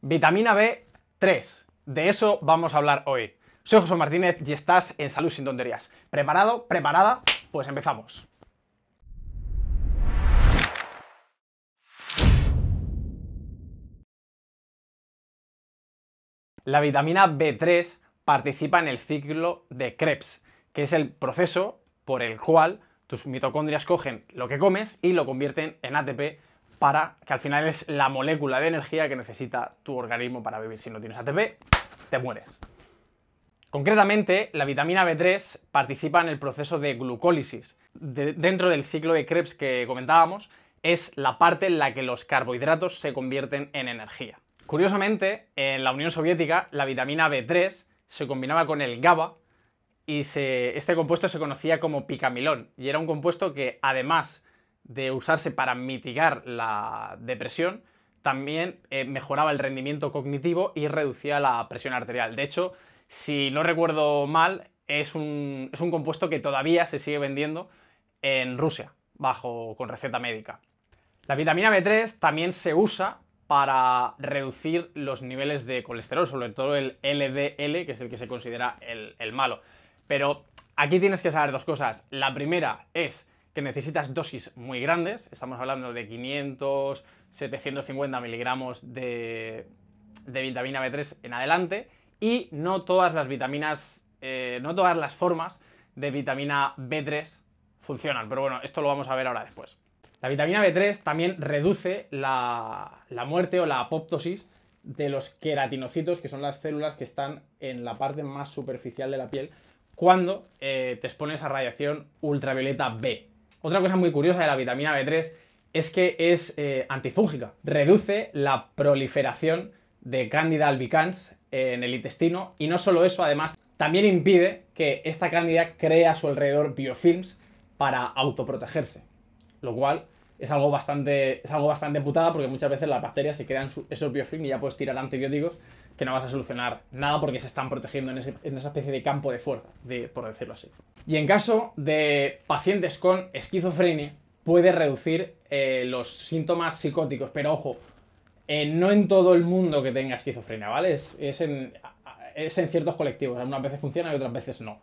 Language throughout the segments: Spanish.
Vitamina B3. De eso vamos a hablar hoy. Soy José Martínez y estás en Salud sin tonterías. ¿Preparado? ¿Preparada? Pues empezamos. La vitamina B3 participa en el ciclo de Krebs, que es el proceso por el cual tus mitocondrias cogen lo que comes y lo convierten en ATP para que al final es la molécula de energía que necesita tu organismo para vivir. Si no tienes ATP, te mueres. Concretamente, la vitamina B3 participa en el proceso de glucólisis. dentro del ciclo de Krebs que comentábamos, es la parte en la que los carbohidratos se convierten en energía. Curiosamente, en la Unión Soviética, la vitamina B3 se combinaba con el GABA y este compuesto se conocía como picamilón y era un compuesto que además de usarse para mitigar la depresión, también eh, mejoraba el rendimiento cognitivo y reducía la presión arterial. De hecho, si no recuerdo mal, es un, es un compuesto que todavía se sigue vendiendo en Rusia, bajo con receta médica. La vitamina B3 también se usa para reducir los niveles de colesterol, sobre todo el LDL, que es el que se considera el, el malo. Pero aquí tienes que saber dos cosas. La primera es que necesitas dosis muy grandes, estamos hablando de 500, 750 miligramos de, vitamina B3 en adelante, y no todas las vitaminas, eh, no todas las formas de vitamina B3 funcionan, pero bueno, esto lo vamos a ver ahora después. La vitamina B3 también reduce la, muerte o la apoptosis de los queratinocitos, que son las células que están en la parte más superficial de la piel, cuando eh, te expones a radiación ultravioleta B. Otra cosa muy curiosa de la vitamina B3 es que es eh, antifúngica. Reduce la proliferación de Candida albicans en el intestino y no solo eso, además, también impide que esta cándida cree a su alrededor biofilms para autoprotegerse. Lo cual es algo bastante, es algo bastante putada porque muchas veces las bacterias se crean esos biofilms y ya puedes tirar antibióticos que no vas a solucionar nada porque se están protegiendo en, esa especie de campo de fuerza, por decirlo así. Y en caso de pacientes con esquizofrenia, puede reducir eh, los síntomas psicóticos, pero ojo, eh, no en todo el mundo que tenga esquizofrenia, ¿vale? Es, en, es en ciertos colectivos, algunas veces funciona y otras veces no.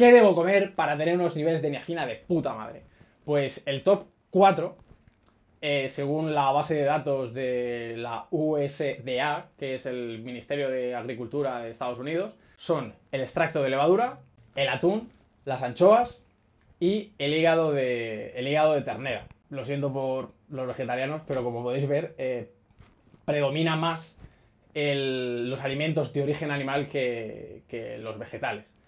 ¿Qué debo comer para tener unos niveles de niacina de puta madre? Pues el top 4 eh, según la base de datos de la USDA, que es el Ministerio de Agricultura de Estados Unidos, son el extracto de levadura, el atún, las anchoas y el hígado de, ternera. Lo siento por los vegetarianos, pero como podéis ver, eh, predomina más los alimentos de origen animal que los vegetales.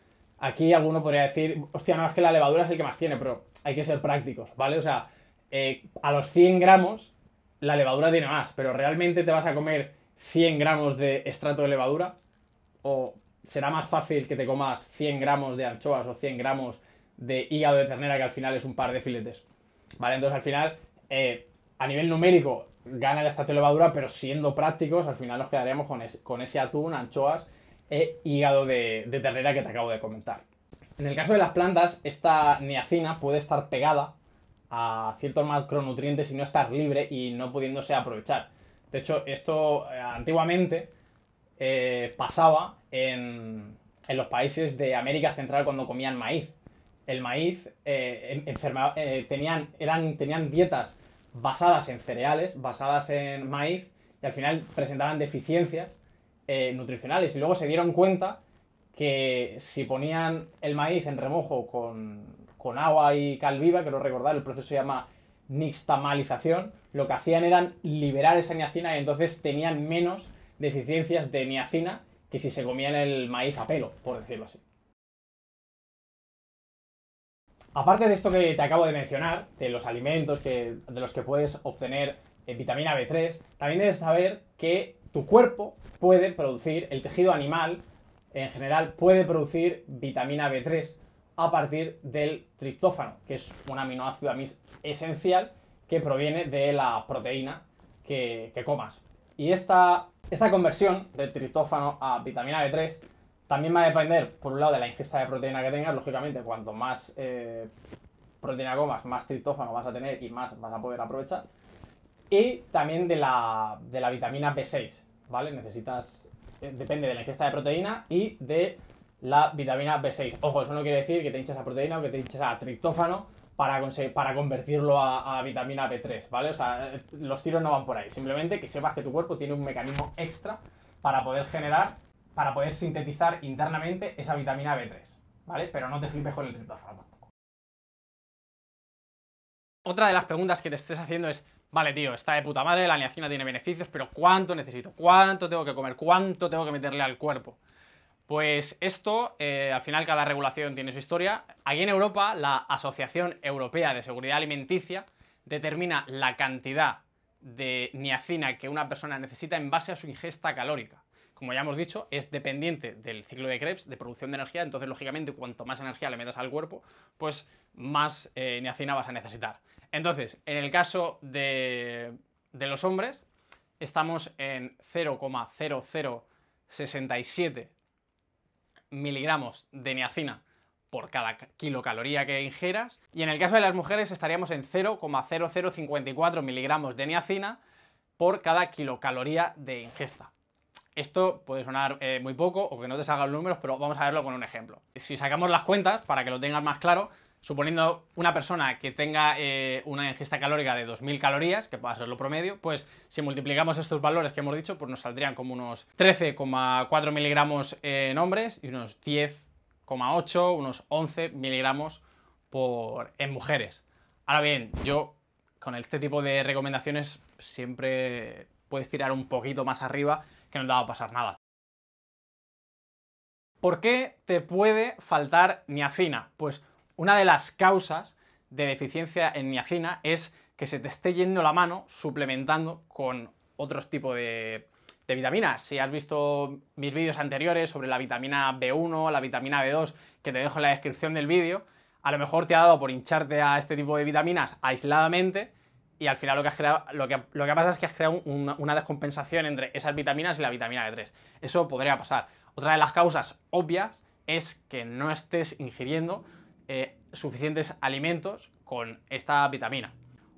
Aquí alguno podría decir, hostia, no, es que la levadura es el que más tiene, pero hay que ser prácticos, ¿vale? O sea, eh, a los 100 gramos la levadura tiene más, pero ¿realmente te vas a comer 100 gramos de extracto de levadura? ¿O será más fácil que te comas 100 gramos de anchoas o 100 gramos de hígado de ternera que al final es un par de filetes? ¿Vale? Entonces al final, eh, a nivel numérico, gana el extracto de levadura, pero siendo prácticos, al final nos quedaríamos con, ese atún, anchoas e hígado de, de ternera que te acabo de comentar. En el caso de las plantas, esta niacina puede estar pegada a ciertos macronutrientes y no estar libre y no pudiéndose aprovechar. De hecho, esto eh, antiguamente eh, pasaba en, los países de América Central cuando comían maíz. El maíz eh, tenían, eran, tenían dietas basadas en cereales, basadas en maíz, y al final presentaban deficiencias nutricionales. Y luego se dieron cuenta que si ponían el maíz en remojo con, con agua y cal viva, quiero recordar, el proceso se llama nixtamalización, lo que hacían eran liberar esa niacina y entonces tenían menos deficiencias de niacina que si se comían el maíz a pelo, por decirlo así. Aparte de esto que te acabo de mencionar, de los alimentos que, de los que puedes obtener eh, vitamina B3, también debes saber que tu cuerpo puede producir, el tejido animal en general puede producir vitamina B3 a partir del triptófano, que es un aminoácido esencial que proviene de la proteína que, comas. Y esta, esta conversión del triptófano a vitamina B3 también va a depender, por un lado, de la ingesta de proteína que tengas. Lógicamente, cuanto más eh, proteína comas, más triptófano vas a tener y más vas a poder aprovechar. Y también de la, de la vitamina B6, ¿vale? Necesitas, eh, depende de la ingesta de proteína y de la vitamina B6. Ojo, eso no quiere decir que te hinches a proteína o que te hinches a triptófano para, para convertirlo a, a, vitamina B3, ¿vale? O sea, eh, los tiros no van por ahí. Simplemente que sepas que tu cuerpo tiene un mecanismo extra para poder generar, para poder sintetizar internamente esa vitamina B3, ¿vale? Pero no te flipes con el triptófano tampoco. Otra de las preguntas que te estés haciendo es, vale, tío, está de puta madre, la niacina tiene beneficios, pero ¿cuánto necesito? ¿Cuánto tengo que comer? ¿Cuánto tengo que meterle al cuerpo? Pues esto, eh, al final cada regulación tiene su historia. Aquí en Europa, la Asociación Europea de Seguridad Alimenticia determina la cantidad de niacina que una persona necesita en base a su ingesta calórica. Como ya hemos dicho, es dependiente del ciclo de Krebs, de producción de energía, entonces lógicamente cuanto más energía le metas al cuerpo, pues más eh, niacina vas a necesitar. Entonces, en el caso de, los hombres, estamos en 0,0067 miligramos de niacina por cada kilocaloría que ingieras. Y en el caso de las mujeres estaríamos en 0,0054 miligramos de niacina por cada kilocaloría de ingesta. Esto puede sonar eh, muy poco o que no te salgan los números, pero vamos a verlo con un ejemplo. Si sacamos las cuentas, para que lo tengas más claro, suponiendo una persona que tenga eh, una ingesta calórica de 2.000 calorías, que pueda ser lo promedio, pues si multiplicamos estos valores que hemos dicho, pues nos saldrían como unos 13,4 miligramos en hombres y unos 10,8, unos 11 miligramos por, en mujeres. Ahora bien, yo con este tipo de recomendaciones siempre puedes tirar un poquito más arriba que no te va a pasar nada. ¿Por qué te puede faltar niacina? Pues una de las causas de deficiencia en niacina es que se te esté yendo la mano suplementando con otros tipos de, vitaminas. Si has visto mis vídeos anteriores sobre la vitamina B1, la vitamina B2, que te dejo en la descripción del vídeo, a lo mejor te ha dado por hincharte a este tipo de vitaminas aisladamente y al final lo que, has creado, lo que, lo que es que has creado una, una descompensación entre esas vitaminas y la vitamina B3. Eso podría pasar. Otra de las causas obvias es que no estés ingiriendo eh, suficientes alimentos con esta vitamina.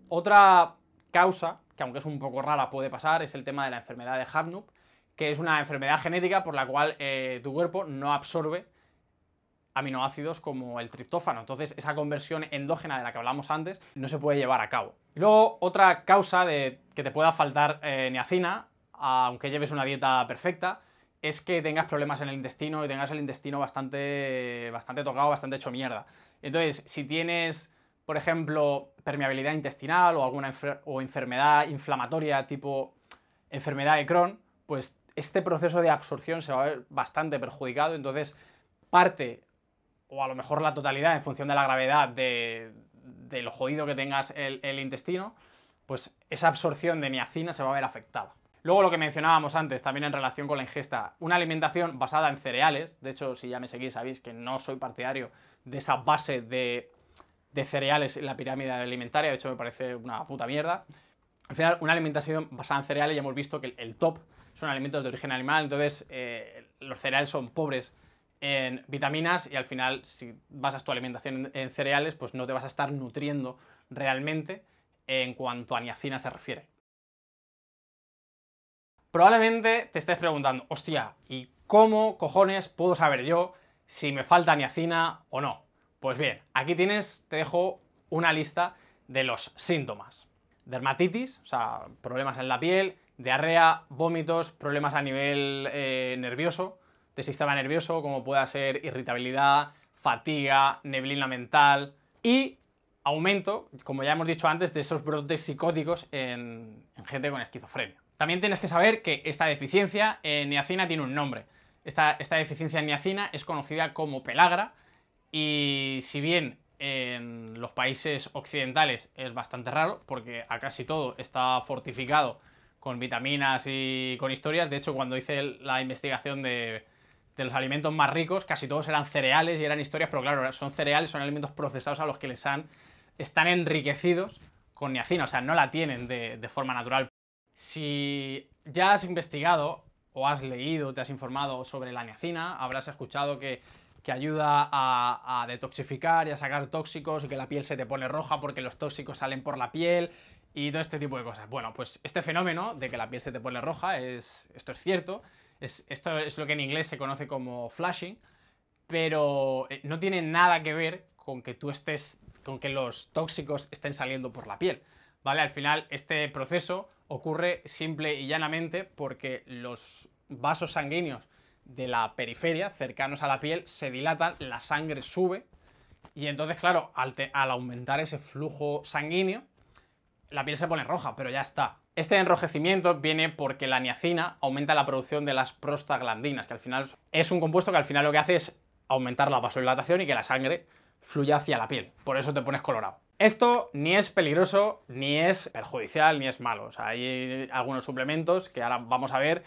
Otra causa, que aunque es un poco rara puede pasar, es el tema de la enfermedad de Hartnup, que es una enfermedad genética por la cual eh, tu cuerpo no absorbe aminoácidos como el triptófano. Entonces, esa conversión endógena de la que hablamos antes no se puede llevar a cabo. Y luego, otra causa de que te pueda faltar eh, niacina, aunque lleves una dieta perfecta, es que tengas problemas en el intestino y tengas el intestino bastante, bastante tocado, bastante hecho mierda. Entonces, si tienes, por ejemplo, permeabilidad intestinal o alguna o enfermedad inflamatoria tipo enfermedad de Crohn, pues este proceso de absorción se va a ver bastante perjudicado. Entonces, parte, o a lo mejor la totalidad, en función de la gravedad de, lo jodido que tengas el, el intestino, pues esa absorción de niacina se va a ver afectada. Luego lo que mencionábamos antes, también en relación con la ingesta, una alimentación basada en cereales, de hecho si ya me seguís sabéis que no soy partidario de esa base de, cereales en la pirámide alimentaria, de hecho me parece una puta mierda. Al final, una alimentación basada en cereales, ya hemos visto que el, top son alimentos de origen animal, entonces eh, los cereales son pobres en vitaminas y al final si basas tu alimentación en cereales, pues no te vas a estar nutriendo realmente en cuanto a niacina se refiere. Probablemente te estés preguntando, hostia, ¿y cómo cojones puedo saber yo si me falta niacina o no? Pues bien, aquí tienes, te dejo una lista de los síntomas. Dermatitis, o sea, problemas en la piel, diarrea, vómitos, problemas a nivel eh, nervioso, de sistema nervioso, como pueda ser irritabilidad, fatiga, neblina mental y aumento, como ya hemos dicho antes, de esos brotes psicóticos en gente con esquizofrenia. También tienes que saber que esta deficiencia en niacina tiene un nombre. Esta, esta deficiencia en niacina es conocida como pelagra y si bien en los países occidentales es bastante raro, porque a casi todo está fortificado con vitaminas y con historias. De hecho, cuando hice la investigación de, de, los alimentos más ricos, casi todos eran cereales y eran historias, pero claro, son cereales, son alimentos procesados a los que les han, están enriquecidos con niacina, o sea, no la tienen de, de forma natural. Si ya has investigado o has leído, te has informado sobre la niacina, habrás escuchado que, ayuda a, detoxificar y a sacar tóxicos que la piel se te pone roja porque los tóxicos salen por la piel y todo este tipo de cosas. Bueno, pues este fenómeno de que la piel se te pone roja, es, esto es cierto, es, esto es lo que en inglés se conoce como flashing, pero eh, no tiene nada que ver con que tú estés, con que los tóxicos estén saliendo por la piel, ¿vale? Al final este proceso ocurre simple y llanamente porque los vasos sanguíneos de la periferia, cercanos a la piel, se dilatan, la sangre sube y entonces, claro, al, aumentar ese flujo sanguíneo, la piel se pone roja, pero ya está. Este enrojecimiento viene porque la niacina aumenta la producción de las prostaglandinas, que al final es un compuesto que al final lo que hace es aumentar la vasodilatación y que la sangre fluya hacia la piel. Por eso te pones colorado. Esto ni es peligroso, ni es perjudicial, ni es malo. O sea, hay algunos suplementos que ahora vamos a ver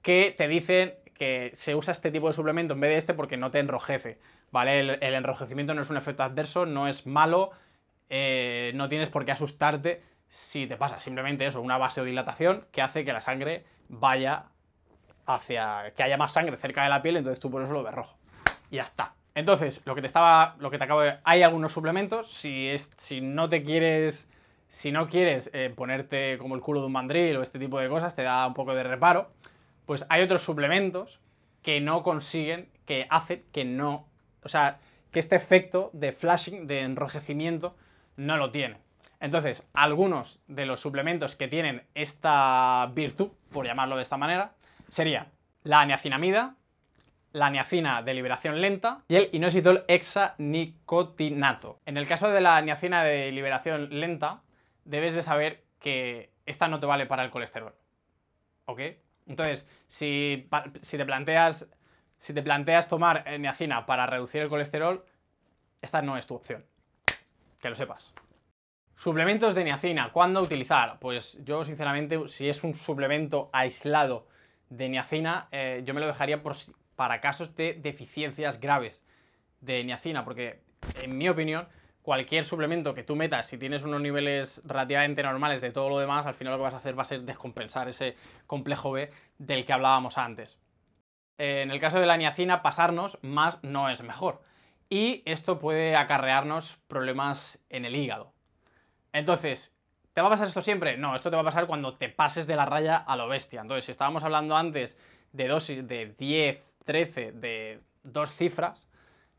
que te dicen que se usa este tipo de suplemento en vez de este porque no te enrojece. ¿Vale? El, enrojecimiento no es un efecto adverso, no es malo, eh, no tienes por qué asustarte si te pasa simplemente eso, una vasodilatación que hace que la sangre vaya hacia. que haya más sangre cerca de la piel, entonces tú por eso lo ves rojo. Y ya está. Entonces, lo que te estaba. Lo que te acabo de. Hay algunos suplementos. Si, es, si no te quieres. Si no quieres eh, ponerte como el culo de un mandril o este tipo de cosas, te da un poco de reparo. Pues hay otros suplementos que no consiguen, que hacen que no. O sea, que este efecto de flashing, de enrojecimiento, no lo tiene. Entonces, algunos de los suplementos que tienen esta virtud, por llamarlo de esta manera, serían la niacinamida, la niacina de liberación lenta y el inositol hexanicotinato. En el caso de la niacina de liberación lenta, debes de saber que esta no te vale para el colesterol. ¿Ok? Entonces, si, si te planteas si te planteas tomar niacina para reducir el colesterol, esta no es tu opción. Que lo sepas. Suplementos de niacina, ¿cuándo utilizar? Pues yo sinceramente, si es un suplemento aislado de niacina, eh, yo me lo dejaría para casos de deficiencias graves de niacina, porque en mi opinión, cualquier suplemento que tú metas, si tienes unos niveles relativamente normales de todo lo demás, al final lo que vas a hacer va a ser descompensar ese complejo B del que hablábamos antes. En el caso de la niacina, pasarnos más no es mejor. Y esto puede acarrearnos problemas en el hígado. Entonces, ¿te va a pasar esto siempre? No, esto te va a pasar cuando te pases de la raya a lo bestia. Entonces, si estábamos hablando antes de dosis de 10, 13, de dos cifras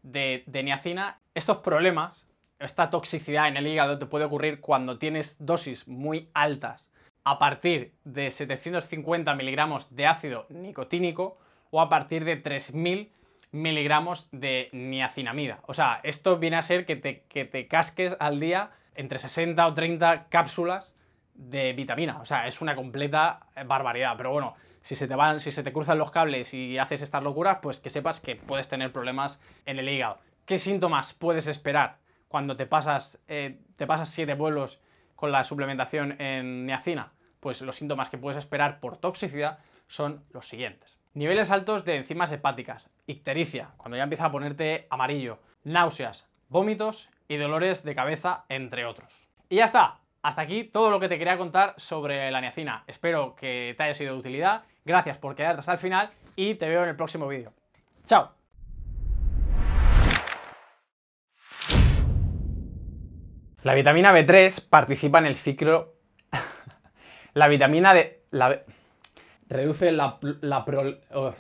de, niacina, estos problemas, esta toxicidad en el hígado te puede ocurrir cuando tienes dosis muy altas a partir de 750 miligramos de ácido nicotínico o a partir de 3000 miligramos de niacinamida. O sea, esto viene a ser que te, que te casques al día entre 60 o 30 cápsulas de vitamina. O sea, es una completa barbaridad. Pero bueno, si se te van, si se te cruzan los cables y haces estas locuras, pues que sepas que puedes tener problemas en el hígado. ¿Qué síntomas puedes esperar cuando te pasas, eh, te pasas siete pueblos con la suplementación en niacina? Pues los síntomas que puedes esperar por toxicidad son los siguientes. Niveles altos de enzimas hepáticas, ictericia, cuando ya empieza a ponerte amarillo, náuseas, vómitos y dolores de cabeza, entre otros. Y ya está, hasta aquí todo lo que te quería contar sobre la niacina. Espero que te haya sido de utilidad, gracias por quedarte hasta el final y te veo en el próximo vídeo. ¡Chao! La vitamina B3 participa en el ciclo... la vitamina de... La... Reduce la... la pro... Oh.